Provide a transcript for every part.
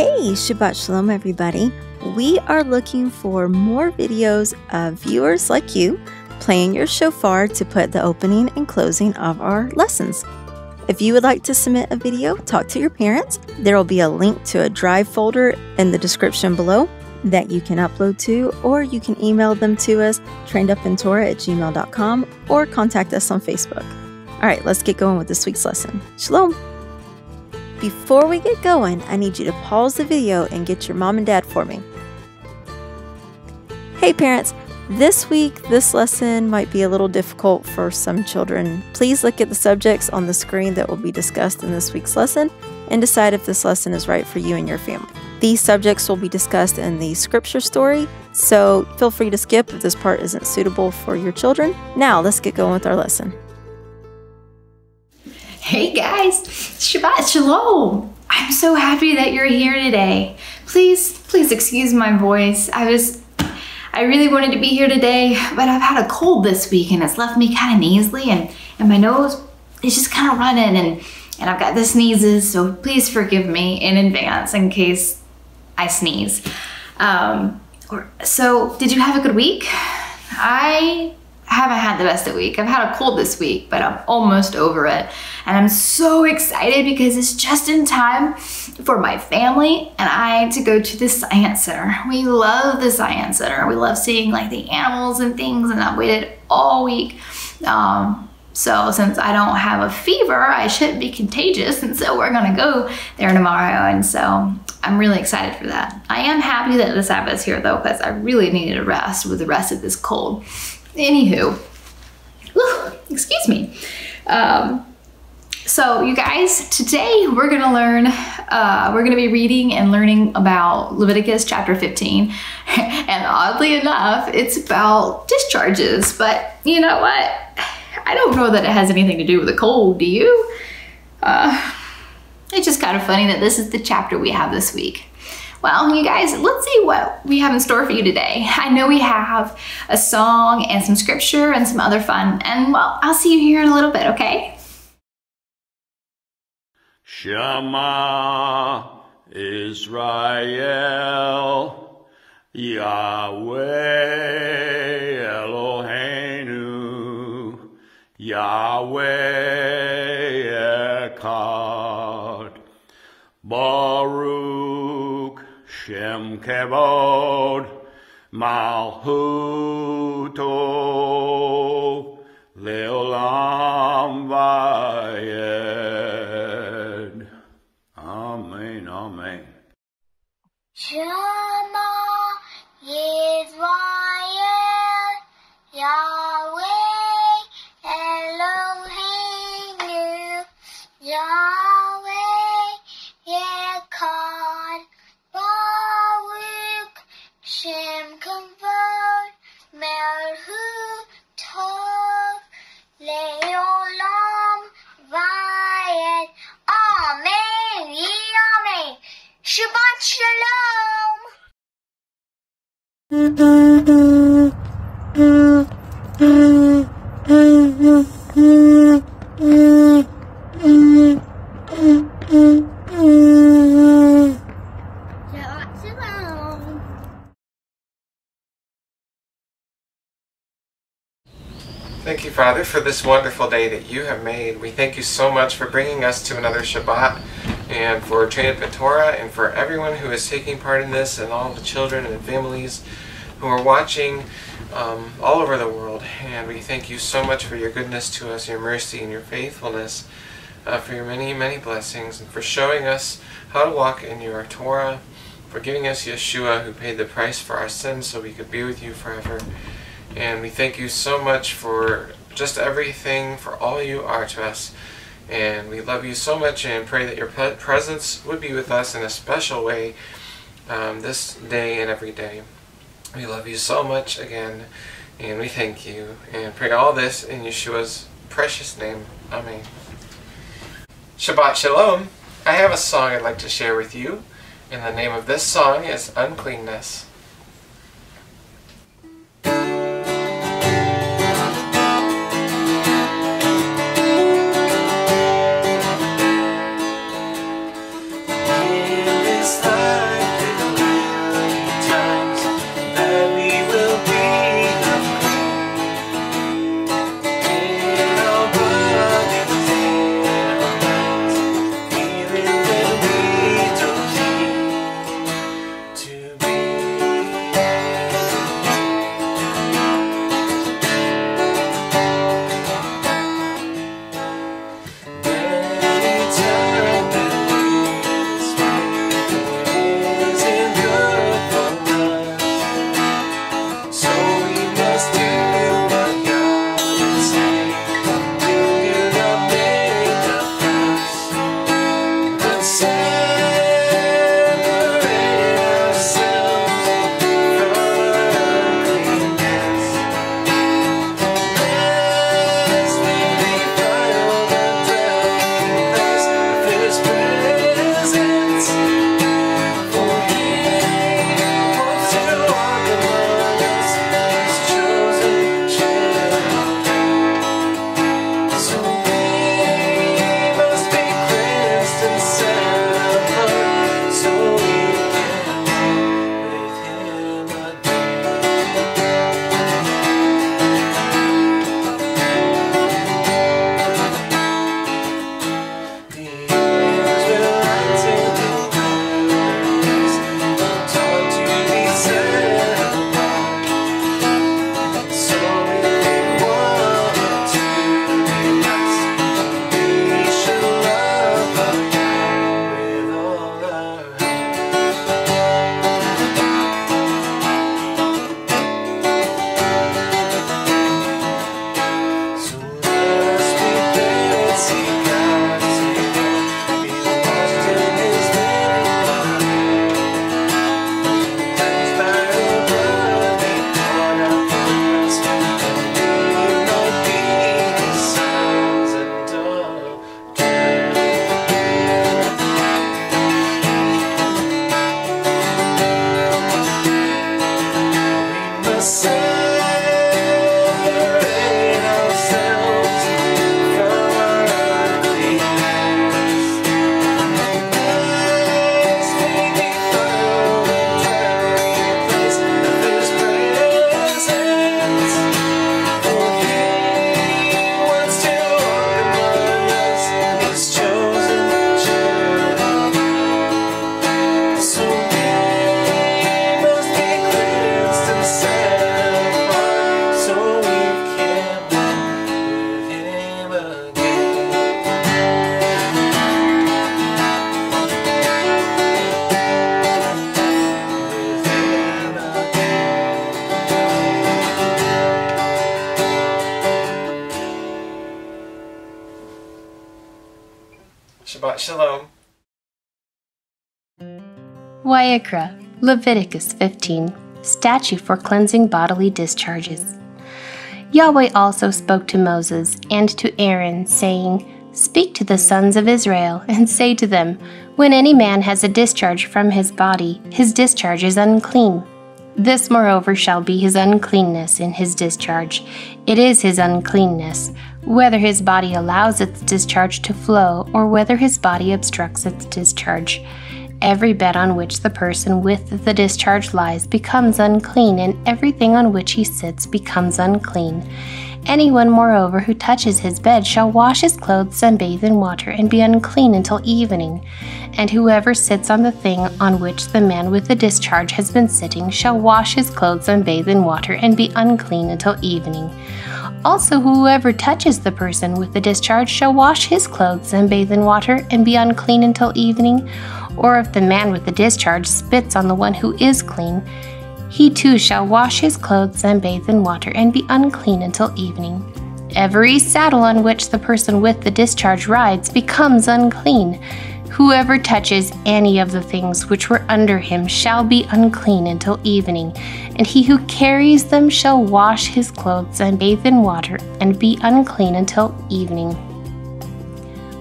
Hey, Shabbat Shalom, everybody. We are looking for more videos of viewers like you playing your shofar to put the opening and closing of our lessons. If you would like to submit a video, talk to your parents. There will be a link to a drive folder in the description below that you can upload to, or you can email them to us, trainedupintorah at gmail.com, or contact us on Facebook. All right, let's get going with this week's lesson. Shalom! Before we get going, I need you to pause the video and get your mom and dad for me. Hey parents, this week this lesson might be a little difficult for some children. Please look at the subjects on the screen that will be discussed in this week's lesson and decide if this lesson is right for you and your family. These subjects will be discussed in the scripture story, so feel free to skip if this part isn't suitable for your children. Now, let's get going with our lesson. Hey guys, Shabbat Shalom. I'm so happy that you're here today. Please, please excuse my voice. I was, I really wanted to be here today, but I've had a cold this week and it's left me kind of nasally and, and my nose is just kind of running and, and I've got the sneezes, so please forgive me in advance in case I sneeze. Um, so, did you have a good week? I haven't had the best of week. I've had a cold this week, but I'm almost over it. And I'm so excited because it's just in time for my family and I to go to the Science Center. We love the Science Center. We love seeing like the animals and things and I've waited all week. Um, so since I don't have a fever, I shouldn't be contagious. And so we're gonna go there tomorrow. And so I'm really excited for that. I am happy that the Sabbath's here though, because I really needed a rest with the rest of this cold. Anywho, excuse me. Um, so you guys, today we're gonna learn, uh, we're gonna be reading and learning about Leviticus chapter 15. and oddly enough, it's about discharges, but you know what? I don't know that it has anything to do with a cold, do you? Uh, it's just kind of funny that this is the chapter we have this week. Well, you guys, let's see what we have in store for you today. I know we have a song and some scripture and some other fun, and well, I'll see you here in a little bit, okay? Shema Israel, Yahweh Eloheinu, Yahweh Kevod, Malchuto, Leolam Va'ed. Amen, you, Father, for this wonderful day that you have made. We thank you so much for bringing us to another Shabbat and for in Torah and for everyone who is taking part in this and all the children and families who are watching um, all over the world. And we thank you so much for your goodness to us, your mercy, and your faithfulness, uh, for your many, many blessings, and for showing us how to walk in your Torah, for giving us Yeshua who paid the price for our sins so we could be with you forever. And we thank you so much for just everything, for all you are to us. And we love you so much and pray that your presence would be with us in a special way um, this day and every day. We love you so much again, and we thank you. And pray all this in Yeshua's precious name. Amen. Shabbat Shalom. I have a song I'd like to share with you, and the name of this song is Uncleanness. Wayikra, Leviticus 15, statute for cleansing bodily discharges. Yahweh also spoke to Moses and to Aaron, saying, Speak to the sons of Israel, and say to them, When any man has a discharge from his body, his discharge is unclean. This, moreover, shall be his uncleanness in his discharge. It is his uncleanness, whether his body allows its discharge to flow, or whether his body obstructs its discharge. Every bed on which the person with the discharge lies becomes unclean, and everything on which he sits becomes unclean. Anyone, moreover, who touches his bed shall wash his clothes and bathe in water, and be unclean until evening. And whoever sits on the thing on which the man with the discharge has been sitting shall wash his clothes and bathe in water, and be unclean until evening. Also, whoever touches the person with the discharge shall wash his clothes and bathe in water, and be unclean until evening or if the man with the discharge spits on the one who is clean, he too shall wash his clothes and bathe in water and be unclean until evening. Every saddle on which the person with the discharge rides becomes unclean. Whoever touches any of the things which were under him shall be unclean until evening, and he who carries them shall wash his clothes and bathe in water and be unclean until evening.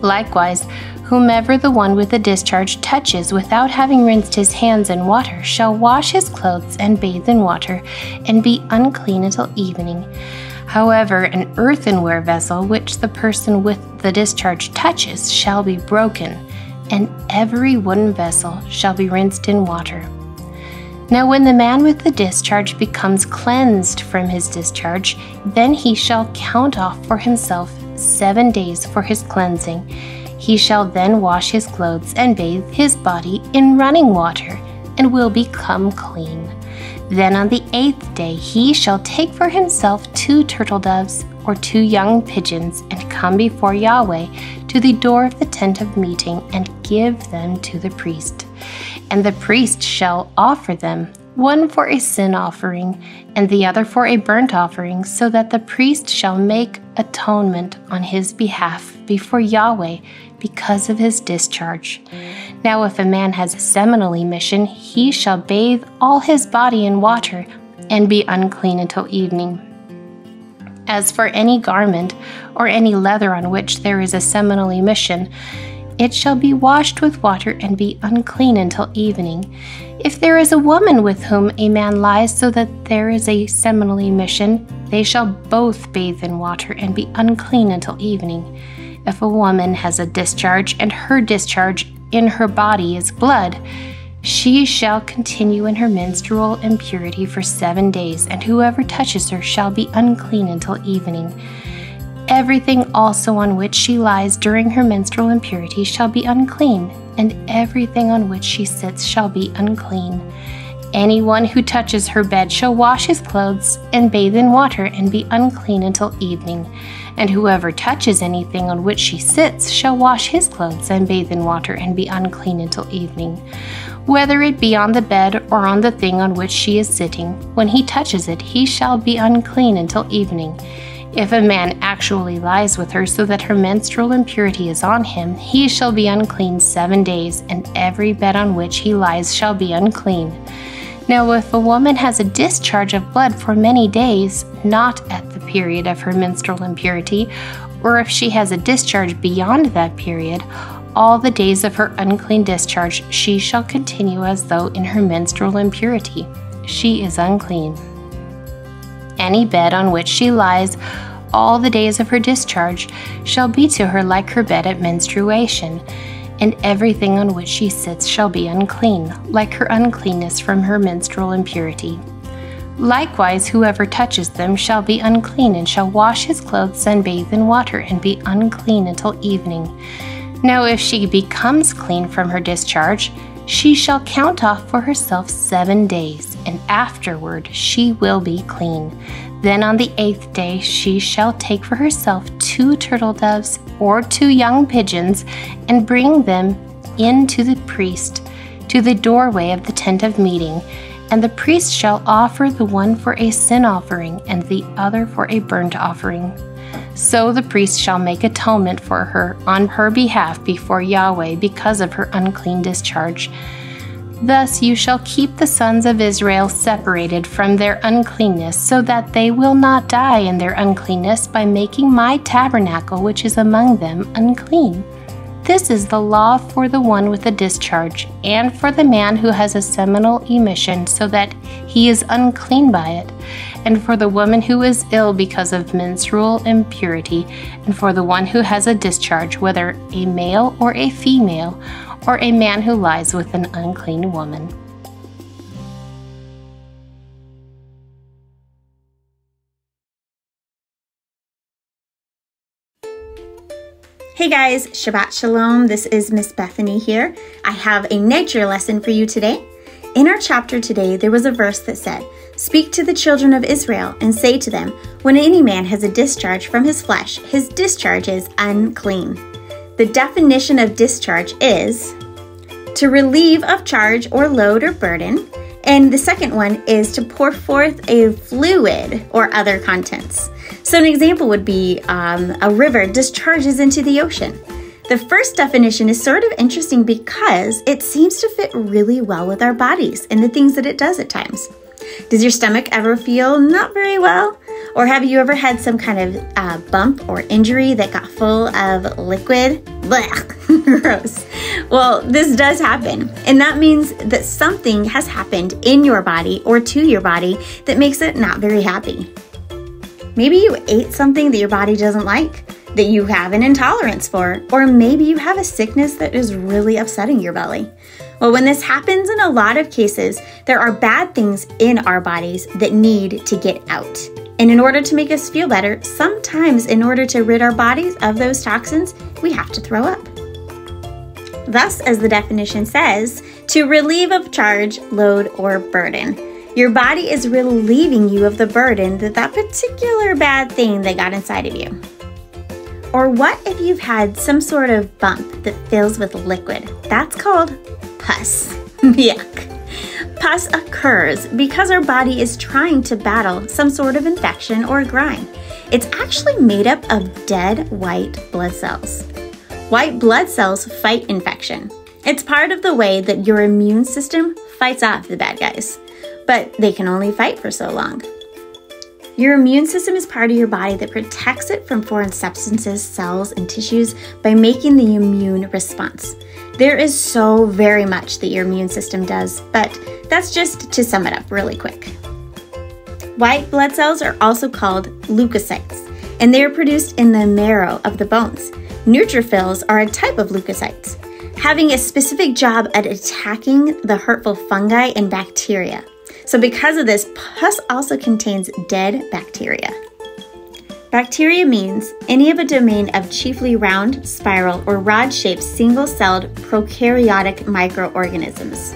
Likewise, Whomever the one with the discharge touches without having rinsed his hands in water shall wash his clothes and bathe in water, and be unclean until evening. However, an earthenware vessel which the person with the discharge touches shall be broken, and every wooden vessel shall be rinsed in water. Now, when the man with the discharge becomes cleansed from his discharge, then he shall count off for himself seven days for his cleansing he shall then wash his clothes and bathe his body in running water, and will become clean. Then on the eighth day he shall take for himself two turtle doves or two young pigeons, and come before Yahweh to the door of the tent of meeting, and give them to the priest. And the priest shall offer them, one for a sin offering, and the other for a burnt offering, so that the priest shall make atonement on his behalf before Yahweh because of his discharge. Now, if a man has a seminal emission, he shall bathe all his body in water and be unclean until evening. As for any garment or any leather on which there is a seminal emission, it shall be washed with water and be unclean until evening. If there is a woman with whom a man lies so that there is a seminal emission, they shall both bathe in water and be unclean until evening. If a woman has a discharge and her discharge in her body is blood, she shall continue in her menstrual impurity for seven days, and whoever touches her shall be unclean until evening. Everything also on which she lies during her menstrual impurity shall be unclean, and everything on which she sits shall be unclean. Anyone who touches her bed shall wash his clothes and bathe in water and be unclean until evening and whoever touches anything on which she sits shall wash his clothes and bathe in water and be unclean until evening. Whether it be on the bed or on the thing on which she is sitting, when he touches it, he shall be unclean until evening. If a man actually lies with her so that her menstrual impurity is on him, he shall be unclean seven days, and every bed on which he lies shall be unclean. Now, if a woman has a discharge of blood for many days, not at the period of her menstrual impurity, or if she has a discharge beyond that period, all the days of her unclean discharge she shall continue as though in her menstrual impurity. She is unclean. Any bed on which she lies all the days of her discharge shall be to her like her bed at menstruation and everything on which she sits shall be unclean, like her uncleanness from her menstrual impurity. Likewise, whoever touches them shall be unclean, and shall wash his clothes and bathe in water, and be unclean until evening. Now, if she becomes clean from her discharge, she shall count off for herself seven days, and afterward she will be clean. Then on the eighth day she shall take for herself two turtle doves or two young pigeons, and bring them in to the priest, to the doorway of the tent of meeting. And the priest shall offer the one for a sin offering, and the other for a burnt offering. So the priest shall make atonement for her on her behalf before Yahweh because of her unclean discharge. Thus you shall keep the sons of Israel separated from their uncleanness, so that they will not die in their uncleanness by making my tabernacle which is among them unclean. This is the law for the one with a discharge, and for the man who has a seminal emission, so that he is unclean by it, and for the woman who is ill because of menstrual impurity, and for the one who has a discharge, whether a male or a female, or a man who lies with an unclean woman. Hey guys, Shabbat Shalom. This is Miss Bethany here. I have a nature lesson for you today. In our chapter today, there was a verse that said, Speak to the children of Israel and say to them, When any man has a discharge from his flesh, his discharge is unclean. The definition of discharge is to relieve of charge or load or burden. And the second one is to pour forth a fluid or other contents. So, an example would be um, a river discharges into the ocean. The first definition is sort of interesting because it seems to fit really well with our bodies and the things that it does at times. Does your stomach ever feel not very well? Or have you ever had some kind of uh, bump or injury that got full of liquid? Blech, gross. Well, this does happen. And that means that something has happened in your body or to your body that makes it not very happy. Maybe you ate something that your body doesn't like, that you have an intolerance for, or maybe you have a sickness that is really upsetting your belly. Well, when this happens in a lot of cases, there are bad things in our bodies that need to get out. And in order to make us feel better, sometimes in order to rid our bodies of those toxins, we have to throw up. Thus, as the definition says, to relieve of charge, load, or burden. Your body is relieving you of the burden that that particular bad thing that got inside of you. Or what if you've had some sort of bump that fills with liquid? That's called pus. Yuck. Pus occurs because our body is trying to battle some sort of infection or grime. It's actually made up of dead white blood cells. White blood cells fight infection. It's part of the way that your immune system fights off the bad guys, but they can only fight for so long. Your immune system is part of your body that protects it from foreign substances, cells, and tissues by making the immune response. There is so very much that your immune system does, but that's just to sum it up really quick. White blood cells are also called leukocytes, and they are produced in the marrow of the bones. Neutrophils are a type of leukocytes, having a specific job at attacking the hurtful fungi and bacteria. So, because of this, pus also contains dead bacteria. Bacteria means any of a domain of chiefly round, spiral, or rod shaped single celled prokaryotic microorganisms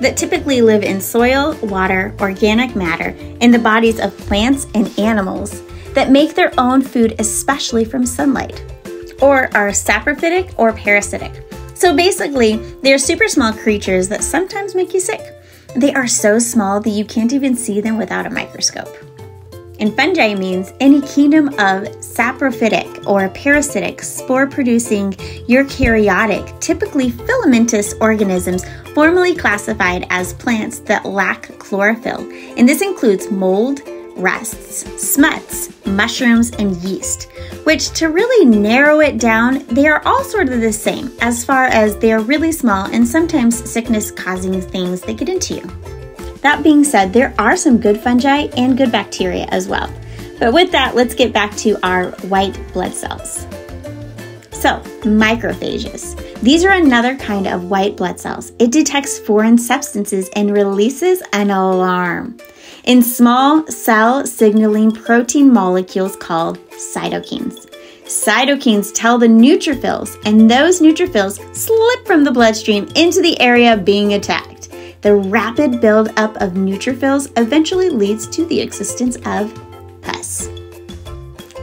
that typically live in soil, water, organic matter, in the bodies of plants and animals that make their own food, especially from sunlight, or are saprophytic or parasitic. So basically, they're super small creatures that sometimes make you sick. They are so small that you can't even see them without a microscope. And fungi means any kingdom of saprophytic or parasitic, spore producing, eukaryotic, typically filamentous organisms formally classified as plants that lack chlorophyll. And this includes mold, rusts, smuts, mushrooms, and yeast, which to really narrow it down, they are all sort of the same as far as they are really small and sometimes sickness causing things that get into you. That being said, there are some good fungi and good bacteria as well. But with that, let's get back to our white blood cells. So, macrophages. These are another kind of white blood cells. It detects foreign substances and releases an alarm in small cell signaling protein molecules called cytokines. Cytokines tell the neutrophils, and those neutrophils slip from the bloodstream into the area being attacked. The rapid buildup of neutrophils eventually leads to the existence of pus.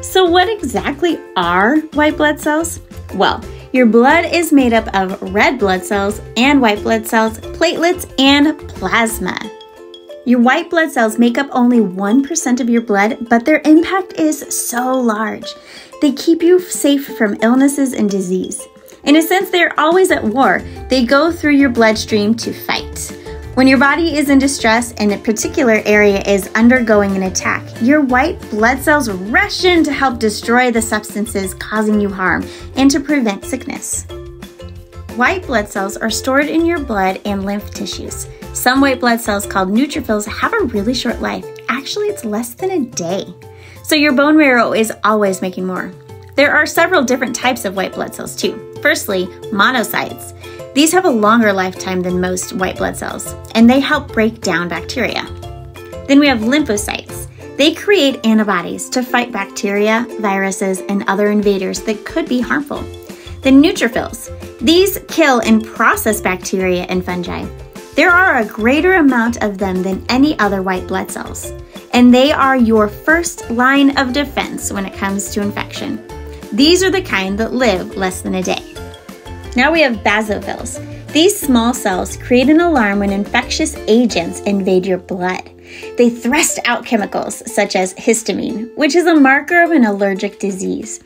So, what exactly are white blood cells? Well, your blood is made up of red blood cells and white blood cells, platelets, and plasma. Your white blood cells make up only 1% of your blood, but their impact is so large. They keep you safe from illnesses and disease. In a sense, they're always at war. They go through your bloodstream to fight. When your body is in distress and a particular area is undergoing an attack, your white blood cells rush in to help destroy the substances causing you harm and to prevent sickness. White blood cells are stored in your blood and lymph tissues. Some white blood cells called neutrophils have a really short life. Actually, it's less than a day. So your bone marrow is always making more. There are several different types of white blood cells too. Firstly, monocytes. These have a longer lifetime than most white blood cells, and they help break down bacteria. Then we have lymphocytes. They create antibodies to fight bacteria, viruses, and other invaders that could be harmful. Then neutrophils. These kill and process bacteria and fungi. There are a greater amount of them than any other white blood cells, and they are your first line of defense when it comes to infection. These are the kind that live less than a day. Now we have basophils. These small cells create an alarm when infectious agents invade your blood. They thrust out chemicals such as histamine, which is a marker of an allergic disease.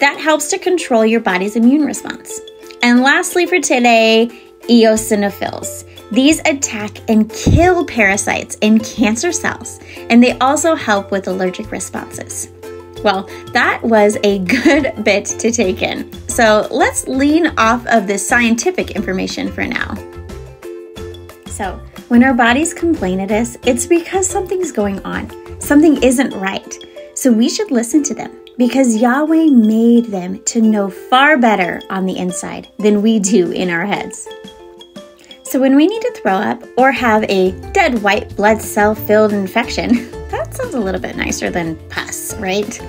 That helps to control your body's immune response. And lastly, for today, eosinophils. These attack and kill parasites in cancer cells, and they also help with allergic responses. Well, that was a good bit to take in. So let's lean off of this scientific information for now. So, when our bodies complain at us, it's because something's going on. Something isn't right. So we should listen to them because Yahweh made them to know far better on the inside than we do in our heads. So when we need to throw up or have a dead white blood cell filled infection, that sounds a little bit nicer than pus, right?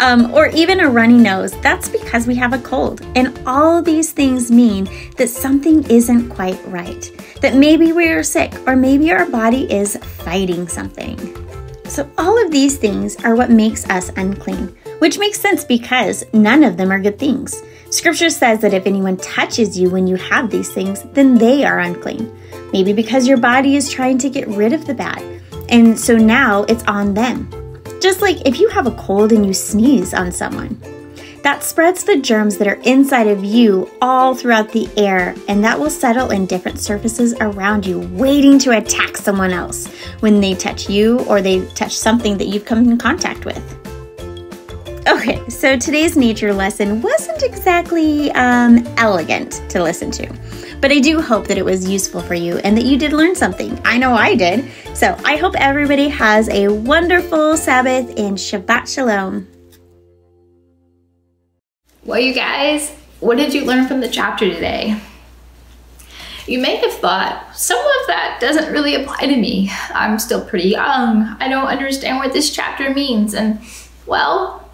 Um, or even a runny nose, that's because we have a cold. And all these things mean that something isn't quite right. That maybe we're sick or maybe our body is fighting something. So, all of these things are what makes us unclean, which makes sense because none of them are good things. Scripture says that if anyone touches you when you have these things, then they are unclean. Maybe because your body is trying to get rid of the bad, and so now it's on them. Just like if you have a cold and you sneeze on someone, that spreads the germs that are inside of you all throughout the air, and that will settle in different surfaces around you, waiting to attack someone else when they touch you or they touch something that you've come in contact with. Okay, so today's nature lesson wasn't exactly um, elegant to listen to, but I do hope that it was useful for you and that you did learn something. I know I did. So I hope everybody has a wonderful Sabbath and Shabbat Shalom. Well, you guys, what did you learn from the chapter today? You may have thought, some of that doesn't really apply to me. I'm still pretty young. I don't understand what this chapter means. And, well,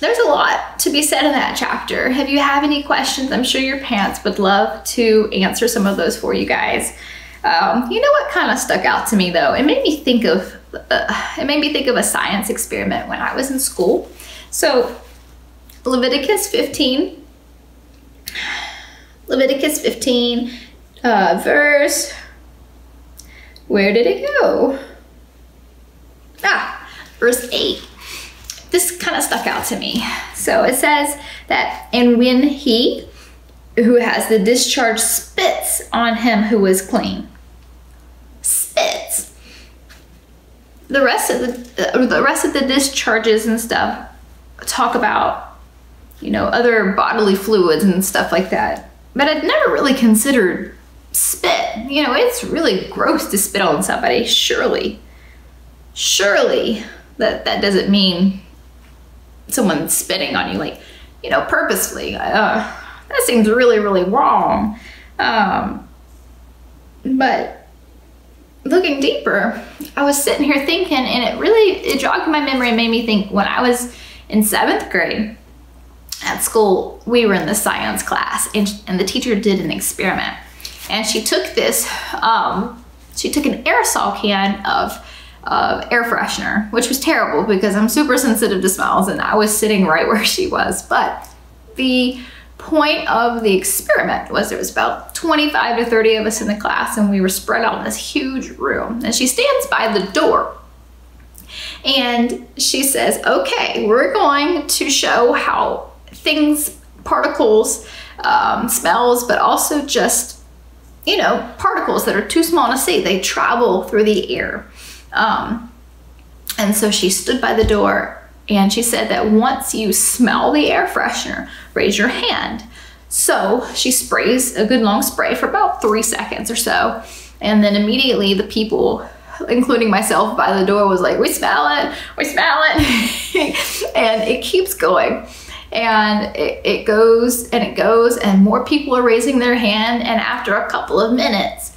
there's a lot to be said in that chapter. If you have any questions, I'm sure your parents would love to answer some of those for you guys. Um, you know what kind of stuck out to me though? It made me think of uh, it made me think of a science experiment when I was in school. So Leviticus 15, Leviticus 15, uh, verse. Where did it go? Ah, verse 8 this kind of stuck out to me. So it says that, and when he who has the discharge spits on him who is clean, spits. The rest of the uh, the rest of the discharges and stuff talk about, you know, other bodily fluids and stuff like that. But I'd never really considered spit. You know, it's really gross to spit on somebody. Surely, surely that that doesn't mean someone spitting on you, like, you know, purposefully. Uh, that seems really, really wrong. Um, but looking deeper, I was sitting here thinking, and it really it jogged my memory and made me think when I was in seventh grade at school, we were in the science class, and, and the teacher did an experiment. And she took this, um, she took an aerosol can of of air freshener, which was terrible because I'm super sensitive to smells and I was sitting right where she was. But the point of the experiment was there was about 25 to 30 of us in the class and we were spread out in this huge room. And she stands by the door and she says, okay, we're going to show how things, particles, um, smells, but also just, you know, particles that are too small to see, they travel through the air. Um, and so she stood by the door and she said that once you smell the air freshener, raise your hand. So she sprays a good long spray for about three seconds or so. And then immediately the people, including myself by the door, was like, we smell it, we smell it. and it keeps going. And it, it goes and it goes, and more people are raising their hand. And after a couple of minutes,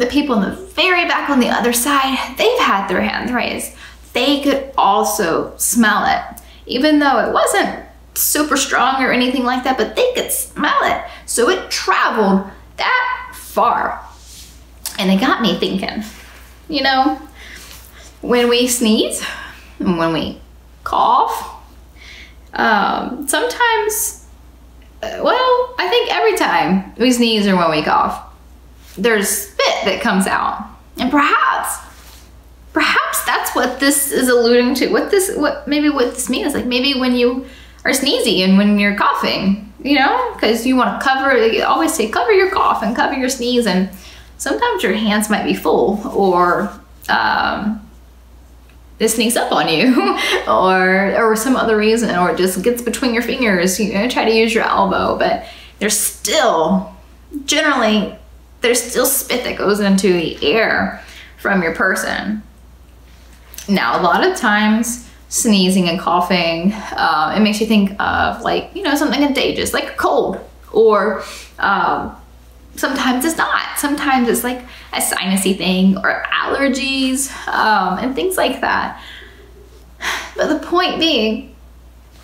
the people in the very back on the other side, they've had their hands raised they could also smell it. Even though it wasn't super strong or anything like that, but they could smell it. So it traveled that far. And it got me thinking, you know, when we sneeze, and when we cough, um, sometimes, uh, well, I think every time we sneeze or when we cough, there's spit that comes out. And perhaps perhaps that's what this is alluding to. What this, what maybe what this means, like maybe when you are sneezy and when you're coughing, you know, because you want to cover. They always say cover your cough and cover your sneeze, and sometimes your hands might be full or. Um, this sneaks up on you or or some other reason or it just gets between your fingers you know try to use your elbow but there's still generally there's still spit that goes into the air from your person now, a lot of times, sneezing and coughing, uh, it makes you think of like, you know, something contagious, like a cold, or um, sometimes it's not. Sometimes it's like a sinusy thing or allergies um, and things like that. But the point being,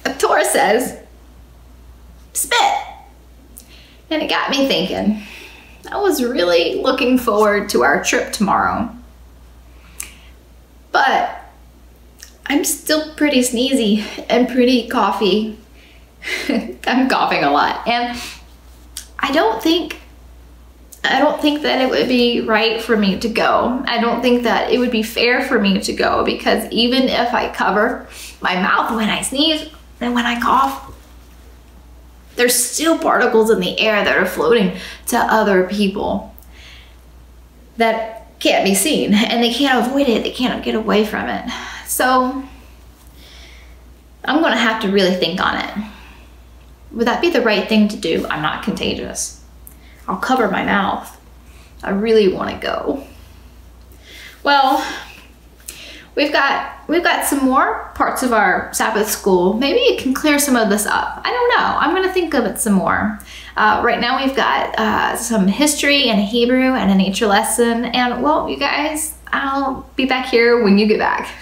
a Torah says, spit. And it got me thinking. I was really looking forward to our trip tomorrow. But I'm still pretty sneezy and pretty coughy. I'm coughing a lot. And I don't think I don't think that it would be right for me to go. I don't think that it would be fair for me to go because even if I cover my mouth when I sneeze and when I cough, there's still particles in the air that are floating to other people that can't be seen and they can't avoid it. They can't get away from it. So I'm going to have to really think on it. Would that be the right thing to do? I'm not contagious. I'll cover my mouth. I really want to go. Well, we've got we've got some more parts of our Sabbath school. Maybe it can clear some of this up. I don't know. I'm going to think of it some more. Uh, right now we've got uh, some history and Hebrew and a nature lesson. And well, you guys, I'll be back here when you get back.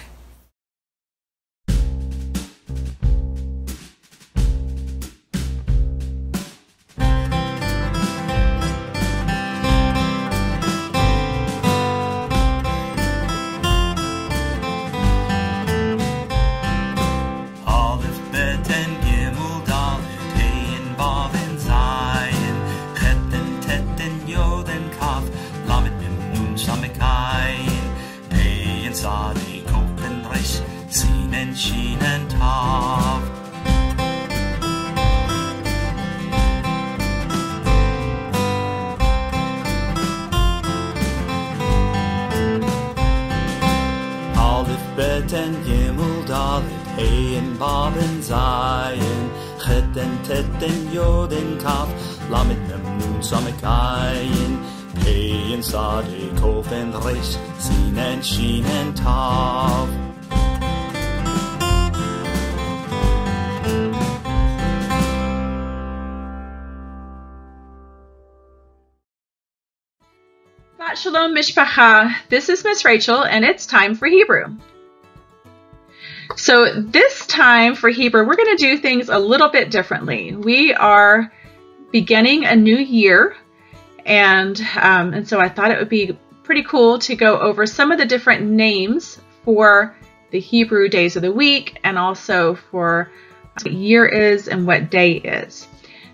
Shalom Mishpacha. This is Miss Rachel, and it's time for Hebrew. So, this time for Hebrew, we're going to do things a little bit differently. We are beginning a new year, and, um, and so I thought it would be pretty cool to go over some of the different names for the Hebrew days of the week and also for what year is and what day is.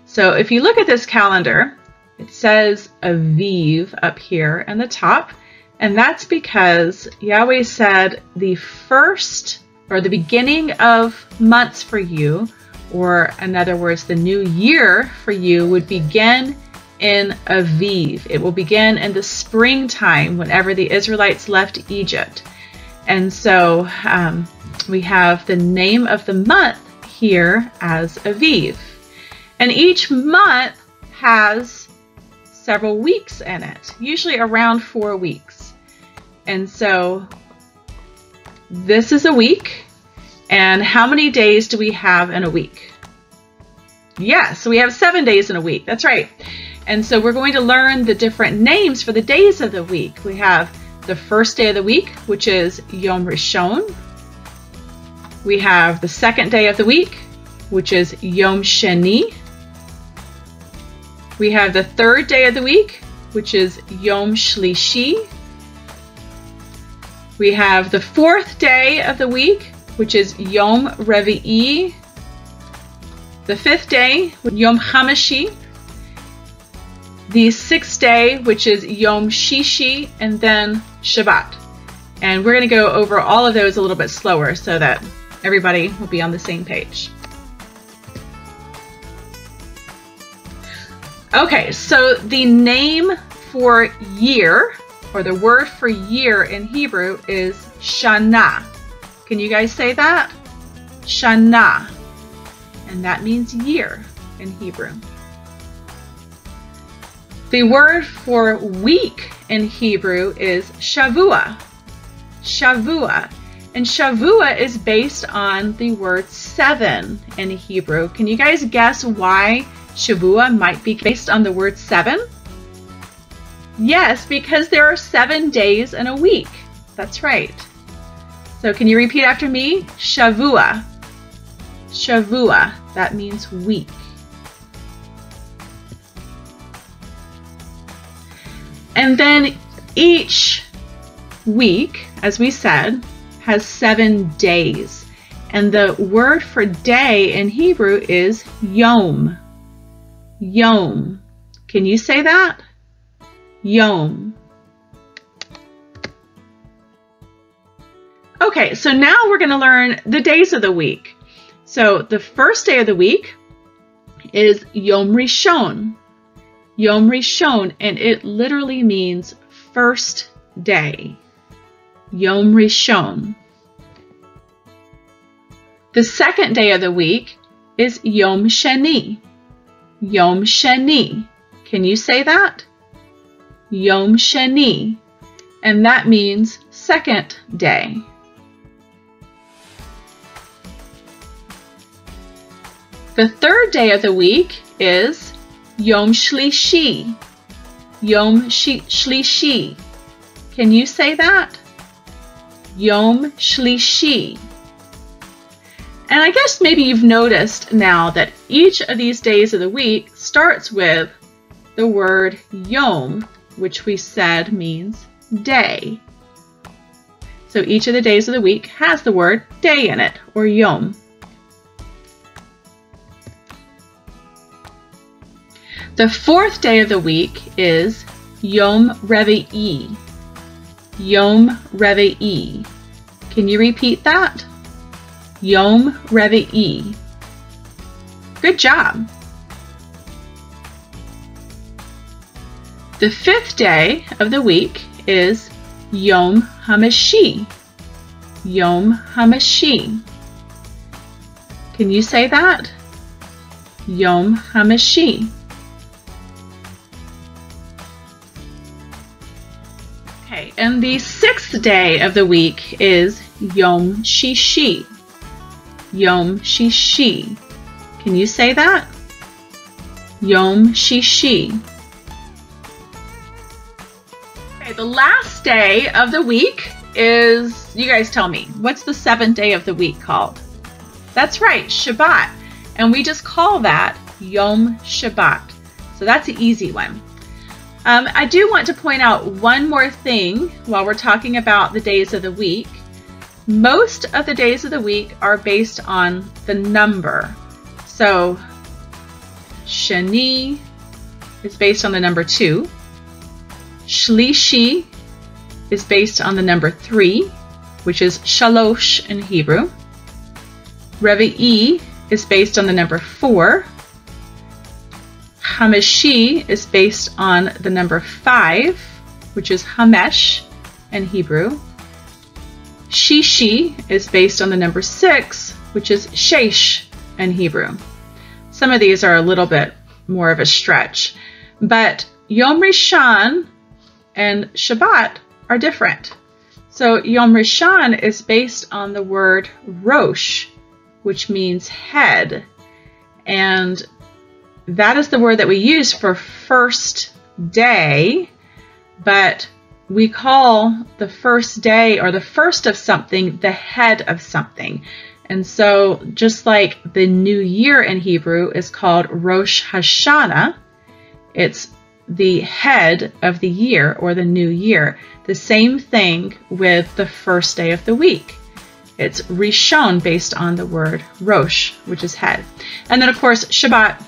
So if you look at this calendar, it says Aviv up here in the top, and that's because Yahweh said the first or the beginning of months for you, or in other words, the new year for you would begin in Aviv. It will begin in the springtime whenever the Israelites left Egypt. And so um, we have the name of the month here as Aviv. And each month has several weeks in it, usually around four weeks. And so this is a week. And how many days do we have in a week? Yes, we have seven days in a week. That's right. And so we're going to learn the different names for the days of the week. We have the first day of the week, which is Yom Rishon. We have the second day of the week, which is Yom Sheni. We have the third day of the week, which is Yom Shlishi. We have the fourth day of the week, which is Yom Revi'i. The fifth day, Yom Hamashi. The sixth day, which is Yom Shishi, and then Shabbat. And we're going to go over all of those a little bit slower so that everybody will be on the same page. Okay, so the name for year, or the word for year in Hebrew is Shana. Can you guys say that? Shana. And that means year in Hebrew. The word for week in Hebrew is Shavua. Shavua. And Shavua is based on the word seven in Hebrew. Can you guys guess why Shavua might be based on the word seven? Yes, because there are seven days in a week. That's right. So can you repeat after me? Shavua. Shavua. That means week. And then each week, as we said, has seven days. And the word for day in Hebrew is yom. Yom. Can you say that? Yom. Okay, so now we're going to learn the days of the week. So the first day of the week is Yom Rishon. Yom Rishon, and it literally means first day. Yom Rishon. The second day of the week is Yom Sheni. Yom Sheni. Can you say that? Yom Sheni. And that means second day. The third day of the week is Yom Shlishi. Yom Shlishi. Can you say that? Yom Shlishi. And I guess maybe you've noticed now that each of these days of the week starts with the word Yom, which we said means day. So each of the days of the week has the word day in it, or Yom. The fourth day of the week is Yom Revi'i. Yom Revi'i. Can you repeat that? Yom Revi'i. Good job. The fifth day of the week is Yom Hamashi. Yom Hamashi. Can you say that? Yom Hamashi. Okay, and the sixth day of the week is Yom Shishi. Yom Shishi. Can you say that? Yom Shishi. Okay, the last day of the week is, you guys tell me, what's the seventh day of the week called? That's right, Shabbat. And we just call that Yom Shabbat. So that's an easy one. Um, I do want to point out one more thing while we're talking about the days of the week. Most of the days of the week are based on the number. So Shani is based on the number 2. Shlishi is based on the number 3, which is shalosh in Hebrew. Revi'i is based on the number 4. Hamishi is based on the number 5, which is Hamesh in Hebrew. Shishi is based on the number 6, which is Shesh in Hebrew. Some of these are a little bit more of a stretch, but Yom Rishon and Shabbat are different. So Yom Rishon is based on the word Rosh, which means head. And that is the word that we use for first day, but we call the first day or the first of something the head of something. And so, just like the new year in Hebrew is called Rosh Hashanah, it's the head of the year or the new year. The same thing with the first day of the week. It's Rishon based on the word Rosh, which is head. And then, of course, Shabbat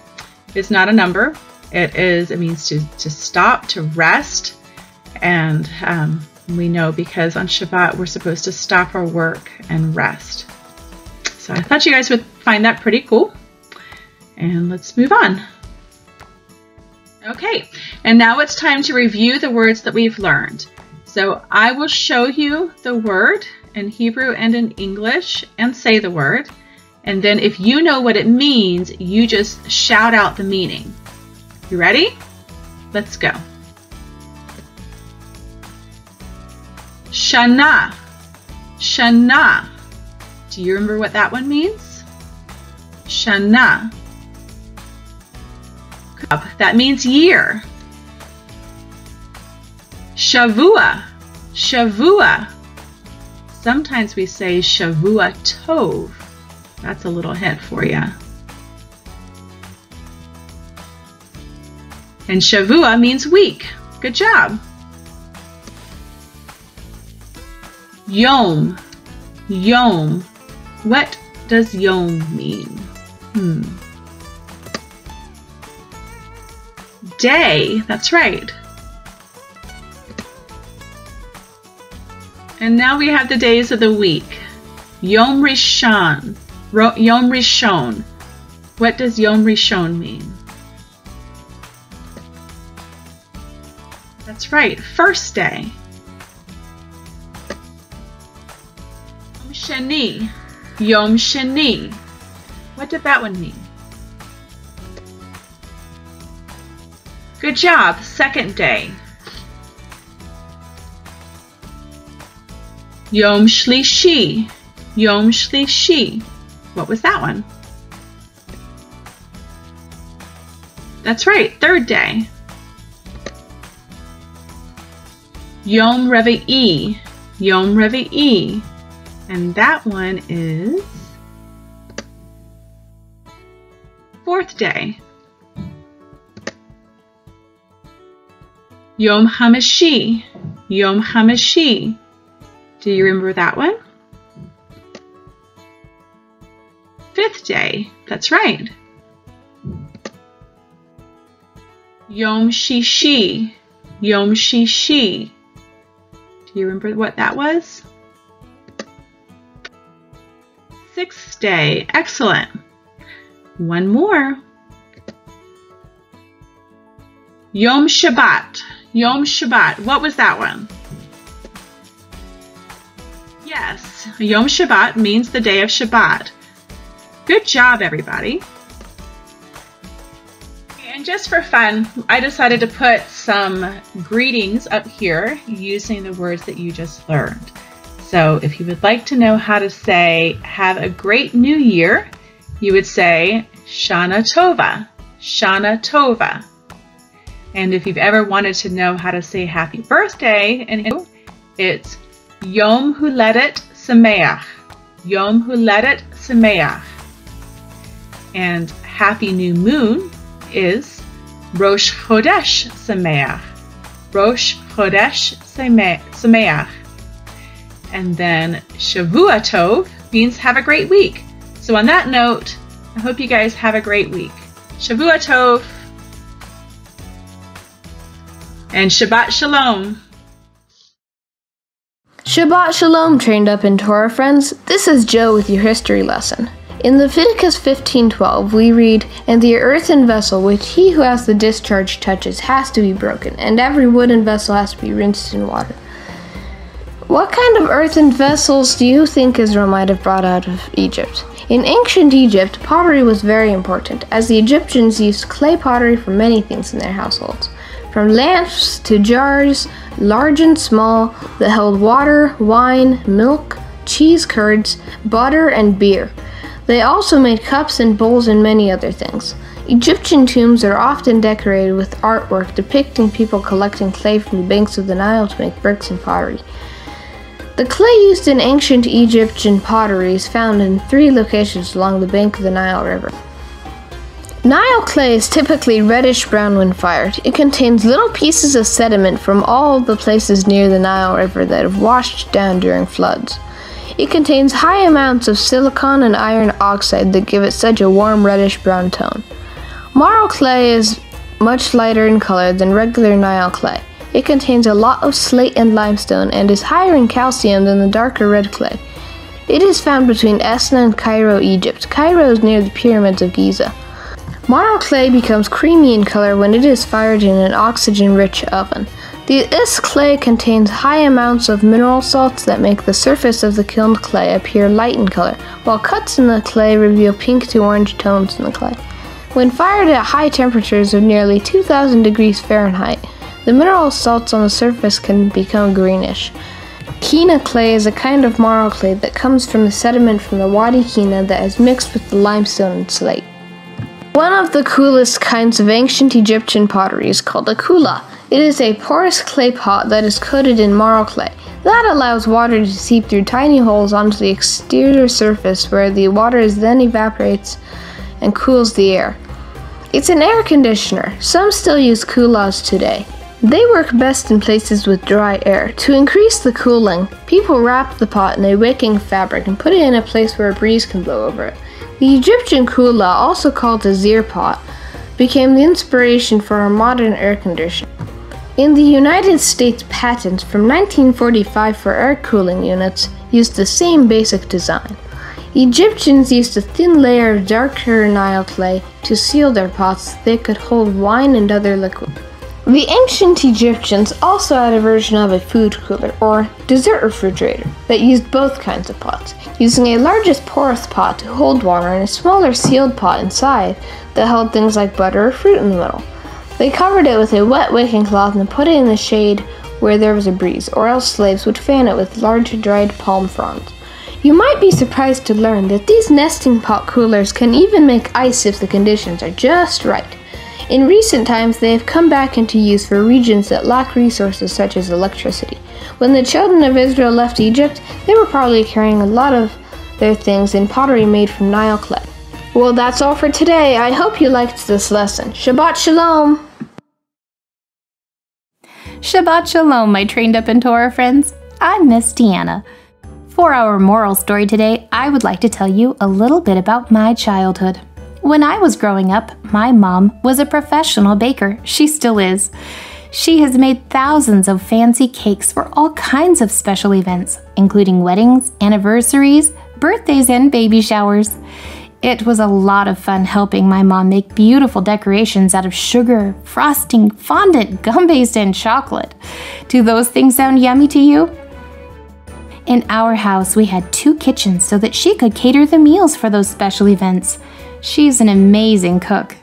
is not a number. It is, it means to, to stop, to rest. And um, we know because on Shabbat we're supposed to stop our work and rest. So I thought you guys would find that pretty cool. And let's move on. Okay, and now it's time to review the words that we've learned. So I will show you the word in Hebrew and in English and say the word. And then if you know what it means, you just shout out the meaning. You ready? Let's go. Shana. Shana. Do you remember what that one means? Shana. That means year. Shavua. Shavua. Sometimes we say Shavua Tov. That's a little hint for you. And Shavua means week. Good job. Yom. Yom. What does Yom mean? Hmm. Day. That's right. And now we have the days of the week. Yom Rishon. Yom Rishon. What does Yom Rishon mean? That's right, first day. Yom Sheni. Yom Sheni. What did that one mean? Good job, second day. Yom Shlishi. Yom Shlishi. What was that one? That's right, third day. Yom Revi'i. Yom Revi'i. And that one is fourth day. Yom Hamashi. Yom Hamashi. Do you remember that one? Fifth day. That's right. Yom Shishi. Yom Shishi. Do you remember what that was? Sixth day. Excellent. One more. Yom Shabbat. Yom Shabbat. What was that one? Yes, Yom Shabbat means the day of Shabbat. Good job, everybody. And just for fun, I decided to put some greetings up here using the words that you just learned. So if you would like to know how to say, have a great new year, you would say, Shana Tova, Shana Tova. And if you've ever wanted to know how to say happy birthday, and it's Yom Huledet Sameach, Yom Huledet Sameach. And happy new moon is Rosh Chodesh Sameach, Rosh Chodesh Sameach. And then Shavua Tov means have a great week. So on that note, I hope you guys have a great week. Shavua Tov, and Shabbat Shalom. Shabbat Shalom, trained up in Torah friends. This is Joe with your history lesson. In Leviticus 15:12, we read, "And the earthen vessel which he who has the discharge touches has to be broken, and every wooden vessel has to be rinsed in water." What kind of earthen vessels do you think Israel might have brought out of Egypt? In ancient Egypt, pottery was very important, as the Egyptians used clay pottery for many things in their households from lamps to jars, large and small, that held water, wine, milk, cheese curds, butter, and beer. They also made cups and bowls and many other things. Egyptian tombs are often decorated with artwork depicting people collecting clay from the banks of the Nile to make bricks and pottery. The clay used in ancient Egyptian pottery is found in three locations along the bank of the Nile River. Nile clay is typically reddish brown when fired. It contains little pieces of sediment from all the places near the Nile River that have washed down during floods. It contains high amounts of silicon and iron oxide that give it such a warm reddish brown tone. Marl clay is much lighter in color than regular Nile clay. It contains a lot of slate and limestone and is higher in calcium than the darker red clay. It is found between Esna and Cairo, Egypt. Cairo is near the pyramids of Giza. Marl clay becomes creamy in color when it is fired in an oxygen-rich oven. This clay contains high amounts of mineral salts that make the surface of the kilned clay appear light in color, while cuts in the clay reveal pink to orange tones in the clay. When fired at high temperatures of nearly 2000 degrees Fahrenheit, the mineral salts on the surface can become greenish. Qena clay is a kind of marl clay that comes from the sediment from the Wadi Qena that is mixed with the limestone and slate. One of the coolest kinds of ancient Egyptian pottery is called a kula. It is a porous clay pot that is coated in marl clay. That allows water to seep through tiny holes onto the exterior surface where the water then evaporates and cools the air. It's an air conditioner. Some still use kulas today. They work best in places with dry air. To increase the cooling, people wrap the pot in a wicking fabric and put it in a place where a breeze can blow over it. The Egyptian kula, also called a zir pot, became the inspiration for our modern air conditioner. In the United States, patents from 1945 for air cooling units used the same basic design. Egyptians used a thin layer of darker Nile clay to seal their pots so they could hold wine and other liquids. The ancient Egyptians also had a version of a food cooler, or dessert refrigerator, that used both kinds of pots, using a largest porous pot to hold water and a smaller sealed pot inside that held things like butter or fruit in the middle. They covered it with a wet wicking cloth and put it in the shade where there was a breeze, or else slaves would fan it with large dried palm fronds. You might be surprised to learn that these nesting pot coolers can even make ice if the conditions are just right. In recent times, they have come back into use for regions that lack resources such as electricity. When the children of Israel left Egypt, they were probably carrying a lot of their things in pottery made from Nile clay. Well, that's all for today. I hope you liked this lesson. Shabbat Shalom! Shabbat Shalom, my trained up in Torah friends. I'm Miss Deanna. For our moral story today, I would like to tell you a little bit about my childhood. When I was growing up, my mom was a professional baker. She still is. She has made thousands of fancy cakes for all kinds of special events, including weddings, anniversaries, birthdays, and baby showers. It was a lot of fun helping my mom make beautiful decorations out of sugar, frosting, fondant, gum paste, and chocolate. Do those things sound yummy to you? In our house, we had two kitchens so that she could cater the meals for those special events. She's an amazing cook.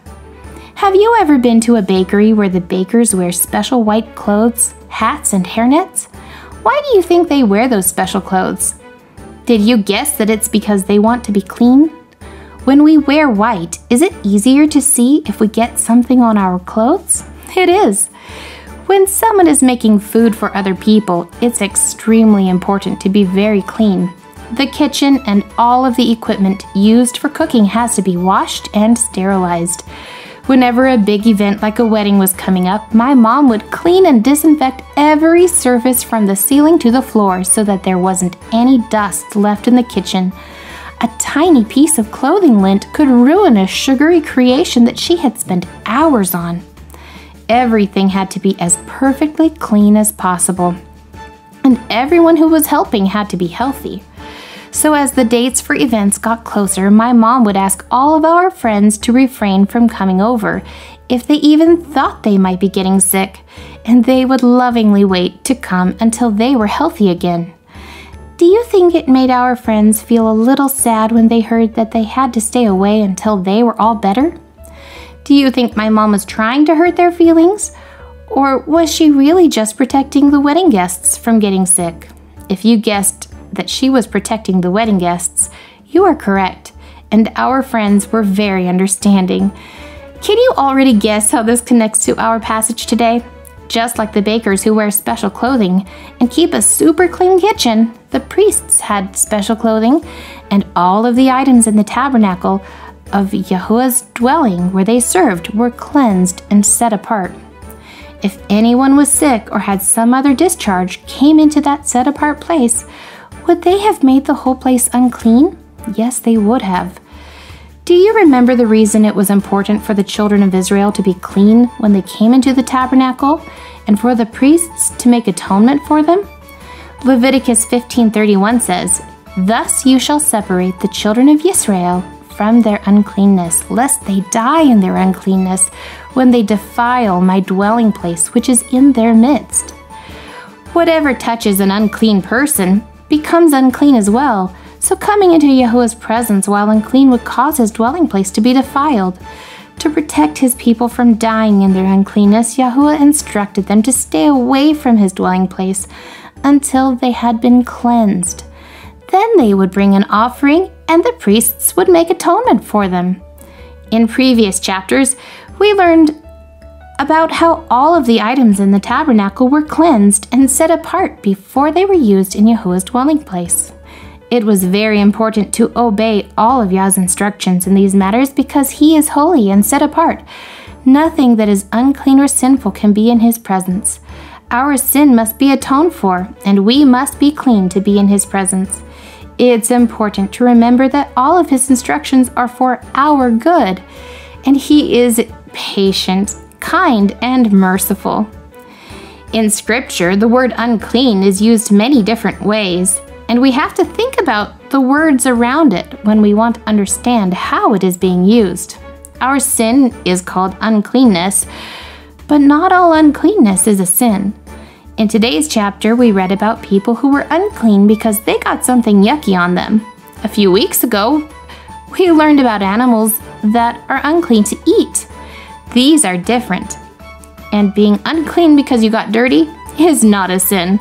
Have you ever been to a bakery where the bakers wear special white clothes, hats, and hairnets? Why do you think they wear those special clothes? Did you guess that it's because they want to be clean? When we wear white, is it easier to see if we get something on our clothes? It is. When someone is making food for other people, it's extremely important to be very clean. The kitchen and all of the equipment used for cooking has to be washed and sterilized. Whenever a big event like a wedding was coming up, my mom would clean and disinfect every surface from the ceiling to the floor so that there wasn't any dust left in the kitchen. A tiny piece of clothing lint could ruin a sugary creation that she had spent hours on. Everything had to be as perfectly clean as possible. And everyone who was helping had to be healthy. So, as the dates for events got closer, my mom would ask all of our friends to refrain from coming over if they even thought they might be getting sick, and they would lovingly wait to come until they were healthy again. Do you think it made our friends feel a little sad when they heard that they had to stay away until they were all better? Do you think my mom was trying to hurt their feelings? Or was she really just protecting the wedding guests from getting sick? If you guessed that she was protecting the wedding guests, you are correct, and our friends were very understanding. Can you already guess how this connects to our passage today? Just like the bakers who wear special clothing and keep a super clean kitchen, the priests had special clothing, and all of the items in the tabernacle of Yahuwah's dwelling where they served were cleansed and set apart. If anyone was sick or had some other discharge came into that set apart place, would they have made the whole place unclean? Yes, they would have. Do you remember the reason it was important for the children of Israel to be clean when they came into the tabernacle and for the priests to make atonement for them? Leviticus 15:31 says, "Thus you shall separate the children of Israel from their uncleanness, lest they die in their uncleanness when they defile my dwelling place which is in their midst." Whatever touches an unclean person becomes unclean as well. So coming into Yahuwah's presence while unclean would cause his dwelling place to be defiled. To protect his people from dying in their uncleanness, Yahuwah instructed them to stay away from his dwelling place until they had been cleansed. Then they would bring an offering, and the priests would make atonement for them. In previous chapters, we learned about how all of the items in the tabernacle were cleansed and set apart before they were used in Yahuwah's dwelling place. It was very important to obey all of Yah's instructions in these matters because He is holy and set apart. Nothing that is unclean or sinful can be in His presence. Our sin must be atoned for, and we must be clean to be in His presence. It's important to remember that all of His instructions are for our good, and He is patient, kind, and merciful. In Scripture, the word unclean is used many different ways and we have to think about the words around it when we want to understand how it is being used. Our sin is called uncleanness, but not all uncleanness is a sin. In today's chapter, we read about people who were unclean because they got something yucky on them. A few weeks ago, we learned about animals that are unclean to eat. These are different. And being unclean because you got dirty is not a sin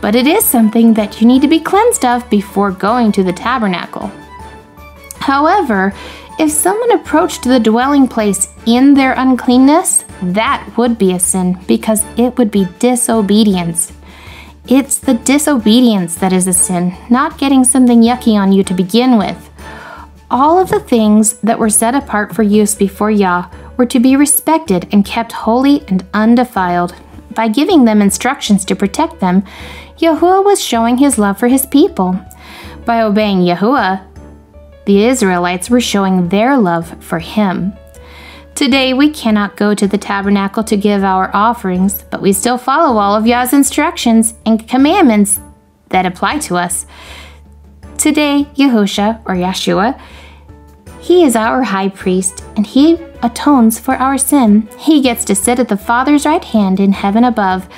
but it is something that you need to be cleansed of before going to the tabernacle. However, if someone approached the dwelling place in their uncleanness, that would be a sin because it would be disobedience. It's the disobedience that is a sin, not getting something yucky on you to begin with. All of the things that were set apart for use before Yah were to be respected and kept holy and undefiled. By giving them instructions to protect them, Yahuwah was showing his love for his people. By obeying Yahuwah, the Israelites were showing their love for him. Today, we cannot go to the tabernacle to give our offerings, but we still follow all of Yah's instructions and commandments that apply to us. Today, Yahusha, or Yeshua, he is our high priest, and he atones for our sin. He gets to sit at the Father's right hand in heaven above.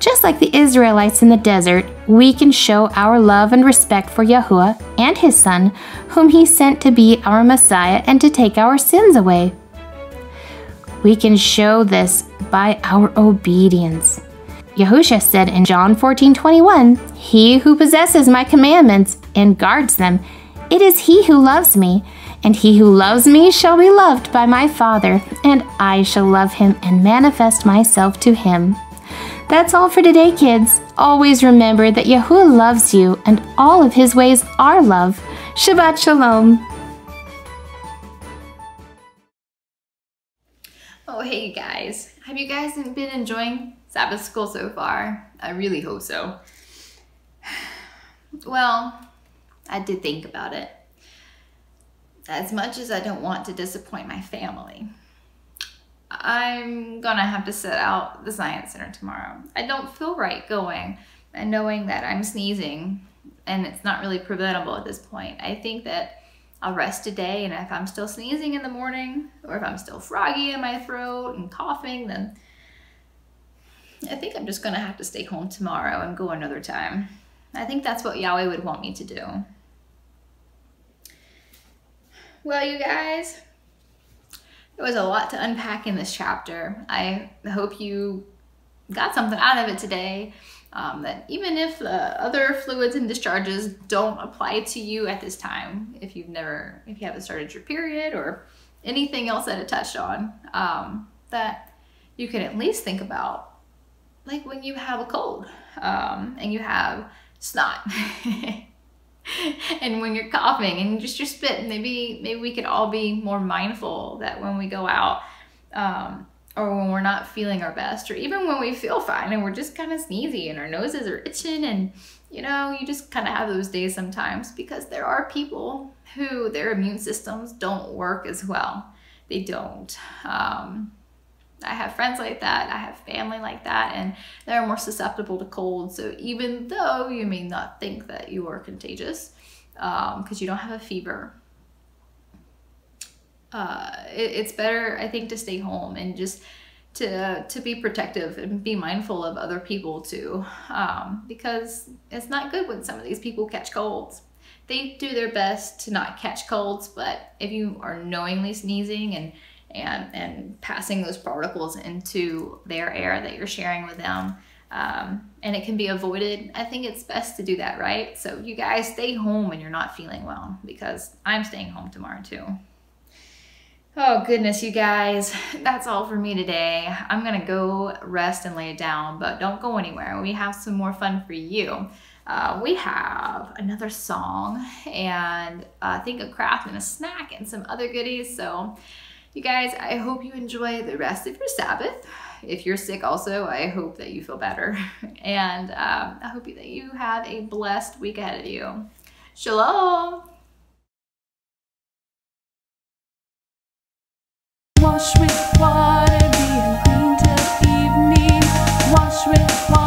Just like the Israelites in the desert, we can show our love and respect for Yahuwah and his Son, whom he sent to be our Messiah and to take our sins away. We can show this by our obedience. Yahusha said in John 14:21, "He who possesses my commandments and guards them, it is he who loves me, and he who loves me shall be loved by my Father, and I shall love him and manifest myself to him." That's all for today, kids. Always remember that Yahuwah loves you and all of his ways are love. Shabbat Shalom. Oh, hey guys. Have you guys been enjoying Sabbath school so far? I really hope so. Well, I did think about it. As much as I don't want to disappoint my family, I'm gonna have to sit out the science center tomorrow. I don't feel right going and knowing that I'm sneezing and it's not really preventable at this point. I think that I'll rest today and if I'm still sneezing in the morning or if I'm still froggy in my throat and coughing, then I think I'm just gonna have to stay home tomorrow and go another time. I think that's what Yahweh would want me to do. Well, you guys, there was a lot to unpack in this chapter. I hope you got something out of it today. Um, that even if the other fluids and discharges don't apply to you at this time, if you've never, if you haven't started your period or anything else that it touched on, um, that you can at least think about, like when you have a cold um, and you have snot. and when you're coughing and just your spit, maybe maybe we could all be more mindful that when we go out um, or when we're not feeling our best, or even when we feel fine and we're just kind of sneezy and our noses are itching, and you know, you just kind of have those days sometimes because there are people who their immune systems don't work as well. They don't. Um, I have friends like that, I have family like that, and they're more susceptible to cold. So even though you may not think that you are contagious because um, you don't have a fever, uh, it, it's better, I think, to stay home and just to to be protective and be mindful of other people too, um, because it's not good when some of these people catch colds. They do their best to not catch colds, but if you are knowingly sneezing and and and passing those particles into their air that you're sharing with them, um, and it can be avoided. I think it's best to do that, right? So you guys stay home when you're not feeling well, because I'm staying home tomorrow too. Oh goodness, you guys, that's all for me today. I'm gonna go rest and lay down, but don't go anywhere. We have some more fun for you. Uh, we have another song and uh, I think a craft and a snack and some other goodies. So you guys, I hope you enjoy the rest of your Sabbath. If you're sick also, I hope that you feel better. And um, I hope that you have a blessed week ahead of you. Shalom! Wash with water, be till evening. Wash with water,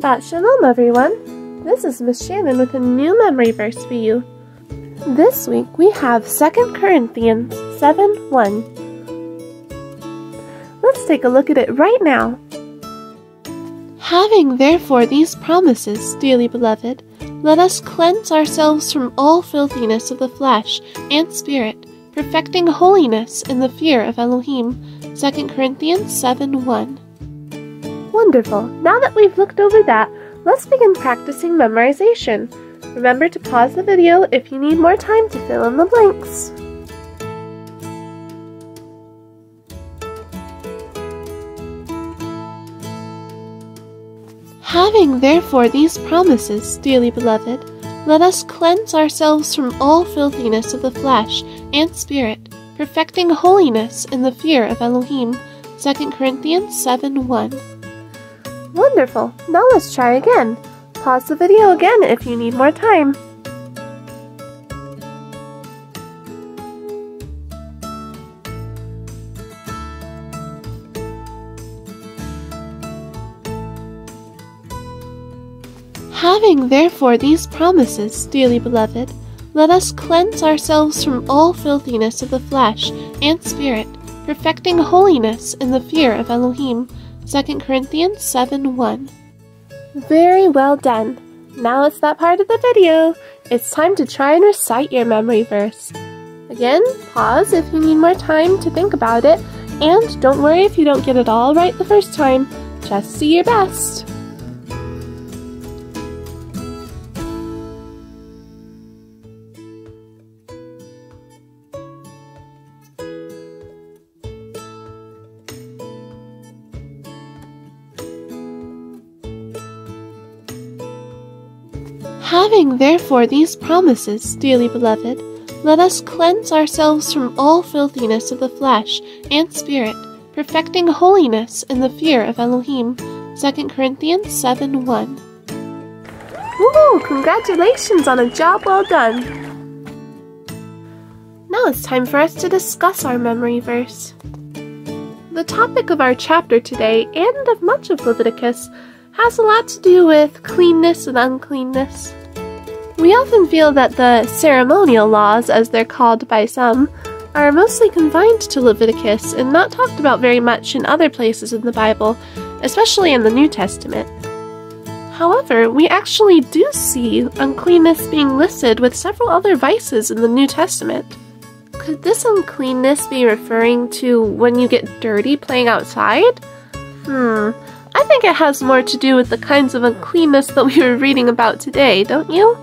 Shabbat Shalom, everyone. This is Miss Shannon with a new memory verse for you. This week we have 2 Corinthians 7 1. Let's take a look at it right now. Having therefore these promises, dearly beloved, let us cleanse ourselves from all filthiness of the flesh and spirit, perfecting holiness in the fear of Elohim. 2 Corinthians 7 1. Wonderful. Now that we've looked over that, let's begin practicing memorization. Remember to pause the video if you need more time to fill in the blanks. Having therefore these promises, dearly beloved, let us cleanse ourselves from all filthiness of the flesh and spirit, perfecting holiness in the fear of Elohim. 2 Corinthians 7 1. Wonderful! Now let's try again. Pause the video again if you need more time. Having therefore these promises, dearly beloved, let us cleanse ourselves from all filthiness of the flesh and spirit, perfecting holiness in the fear of Elohim. 2 Corinthians 7 1. Very well done. Now it's that part of the video. It's time to try and recite your memory verse. Again, pause if you need more time to think about it, and don't worry if you don't get it all right the first time. Just do your best. Having therefore these promises, dearly beloved, let us cleanse ourselves from all filthiness of the flesh and spirit, perfecting holiness in the fear of Elohim. 2 Corinthians 7 1. Woohoo! Congratulations on a job well done! Now it's time for us to discuss our memory verse. The topic of our chapter today, and of much of Leviticus, has a lot to do with cleanness and uncleanness. We often feel that the ceremonial laws, as they're called by some, are mostly confined to Leviticus and not talked about very much in other places in the Bible, especially in the New Testament. However, we actually do see uncleanness being listed with several other vices in the New Testament. Could this uncleanness be referring to when you get dirty playing outside? Hmm, I think it has more to do with the kinds of uncleanness that we were reading about today, don't you?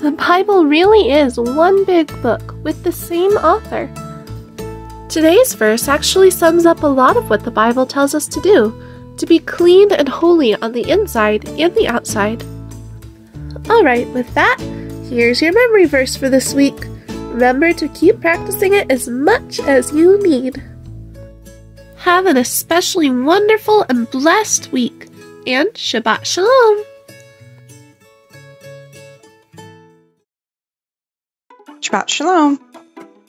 The Bible really is one big book with the same author. Today's verse actually sums up a lot of what the Bible tells us to do to be clean and holy on the inside and the outside. Alright, with that, here's your memory verse for this week. Remember to keep practicing it as much as you need. Have an especially wonderful and blessed week, and Shabbat Shalom! Shabbat Shalom.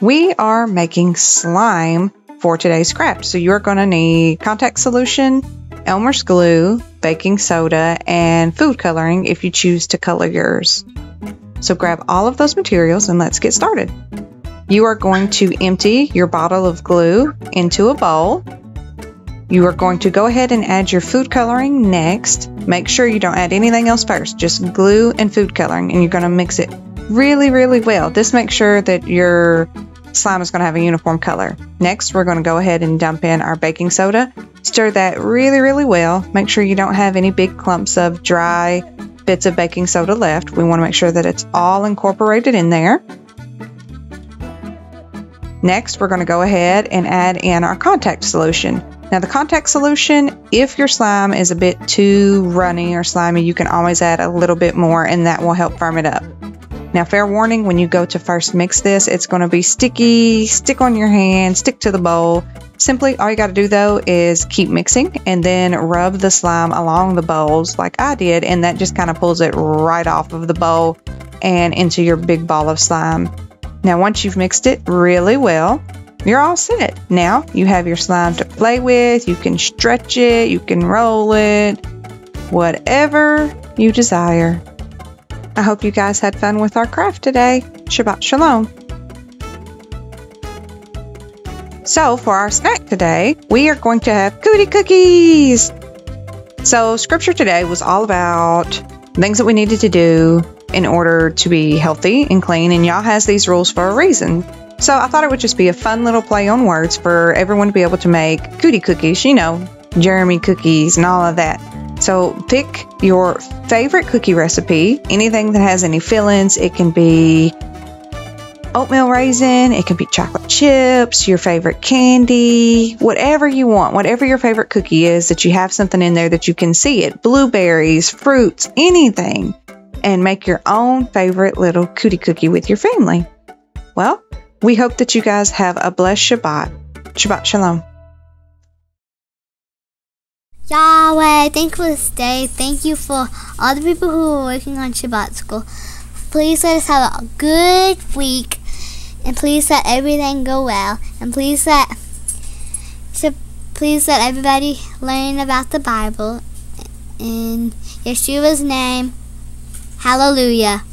We are making slime for today's craft. So you're going to need contact solution, Elmer's glue, baking soda, and food coloring if you choose to color yours. So grab all of those materials and let's get started. You are going to empty your bottle of glue into a bowl. You are going to go ahead and add your food coloring next. Make sure you don't add anything else first, just glue and food coloring, and you're going to mix it really, really well. This makes sure that your slime is going to have a uniform color. Next, we're going to go ahead and dump in our baking soda. Stir that really, really well. Make sure you don't have any big clumps of dry bits of baking soda left. We want to make sure that it's all incorporated in there. Next, we're going to go ahead and add in our contact solution. Now, the contact solution, if your slime is a bit too runny or slimy, you can always add a little bit more and that will help firm it up. Now, fair warning, when you go to first mix this, it's going to be sticky, stick on your hand, stick to the bowl. Simply, all you got to do though is keep mixing and then rub the slime along the bowls like I did, and that just kind of pulls it right off of the bowl and into your big ball of slime. Now, once you've mixed it really well, you're all set. Now you have your slime to play with. You can stretch it, you can roll it, whatever you desire. I hope you guys had fun with our craft today. Shabbat Shalom. So, for our snack today, we are going to have cootie cookies. So, scripture today was all about things that we needed to do in order to be healthy and clean, and Yah has these rules for a reason. So, I thought it would just be a fun little play on words for everyone to be able to make cootie cookies, you know, Jeremy cookies and all of that. So, pick your favorite cookie recipe, anything that has any fillings. It can be oatmeal raisin, it can be chocolate chips, your favorite candy, whatever you want, whatever your favorite cookie is, that you have something in there that you can see it blueberries, fruits, anything, and make your own favorite little cootie cookie with your family. Well, we hope that you guys have a blessed Shabbat. Shabbat Shalom. Yahweh, thank you for this day. Thank you for all the people who are working on Shabbat school. Please let us have a good week. And please let everything go well. And please let please let everybody learn about the Bible. In Yeshua's name. Hallelujah.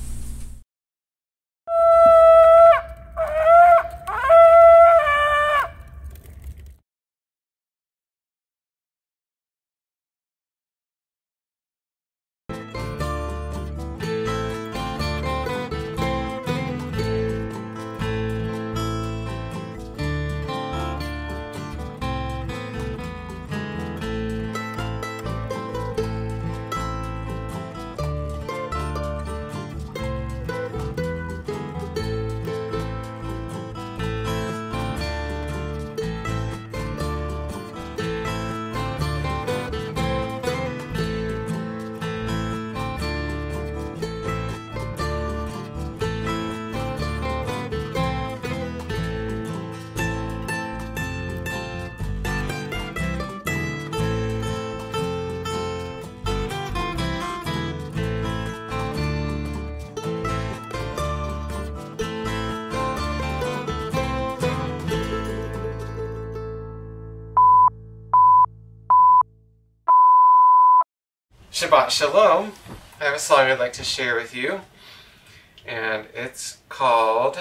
Shabbat Shalom. I have a song I'd like to share with you, and it's called.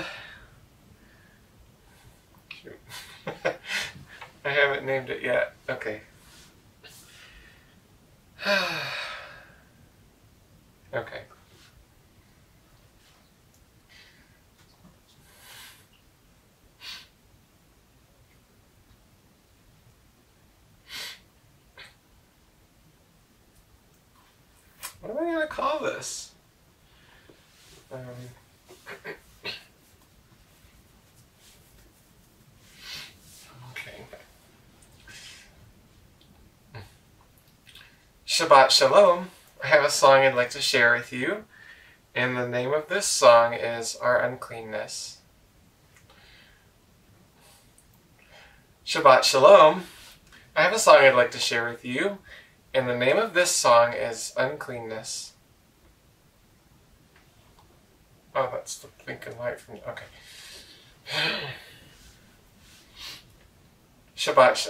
I haven't named it yet. Okay. okay. What am I going to call this? Um, okay. Shabbat Shalom. I have a song I'd like to share with you, and the name of this song is Our Uncleanness. Shabbat Shalom. I have a song I'd like to share with you, and the name of this song is Uncleanness. Oh, that's the blinking light from Okay. Shabbat. Sh-